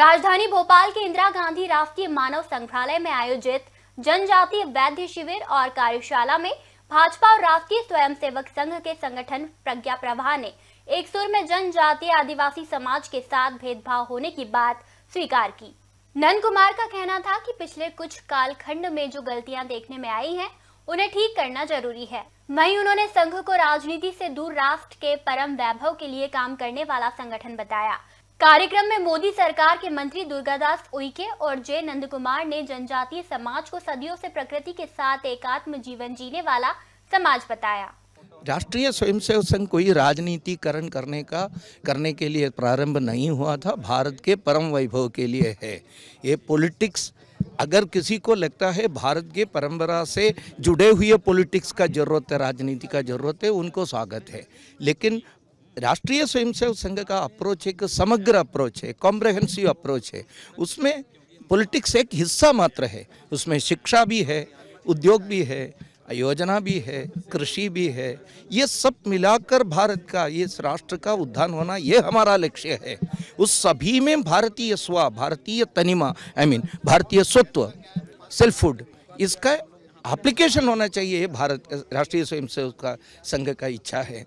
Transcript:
राजधानी भोपाल के इंदिरा गांधी राष्ट्रीय मानव संग्रहालय में आयोजित जनजातीय वैद्य शिविर और कार्यशाला में भाजपा और राष्ट्रीय स्वयंसेवक संघ के संगठन प्रज्ञा प्रभा ने एक सुर में जनजातीय आदिवासी समाज के साथ भेदभाव होने की बात स्वीकार की। नंद कुमार का कहना था कि पिछले कुछ कालखंड में जो गलतियाँ देखने में आई हैं, उन्हें ठीक करना ज़रूरी है। वहीं उन्होंने संघ को राजनीति से दूर राष्ट्र के परम वैभव के लिए काम करने वाला संगठन बताया। कार्यक्रम में मोदी सरकार के मंत्री दुर्गादास उइके और जय नंद कुमार ने जनजातीय समाज को सदियों से प्रकृति के साथ एकात्म जीवन जीने वाला समाज बताया। राष्ट्रीय स्वयंसेवक संघ कोई राजनीतिकरण करने का, करने के लिए प्रारंभ नहीं हुआ था, भारत के परम वैभव के लिए है। ये पॉलिटिक्स, अगर किसी को लगता है भारत के परंपरा से जुड़े हुए पॉलिटिक्स का ज़रूरत है, राजनीति का ज़रूरत है, उनको स्वागत है। लेकिन राष्ट्रीय स्वयंसेवक संघ का अप्रोच एक समग्र अप्रोच है कॉम्प्रहेंसिव अप्रोच है। उसमें पॉलिटिक्स एक हिस्सा मात्र है। उसमें शिक्षा भी है, उद्योग भी है योजना भी है, कृषि भी है। ये सब मिलाकर भारत का, ये राष्ट्र का उद्धान होना, ये हमारा लक्ष्य है। उस सभी में भारतीय स्व, भारतीय तनिमा आई मीन भारतीय स्वत्व सेल्फुड इसका एप्लीकेशन होना चाहिए। भारत राष्ट्रीय स्वयंसेवक संघ का इच्छा है।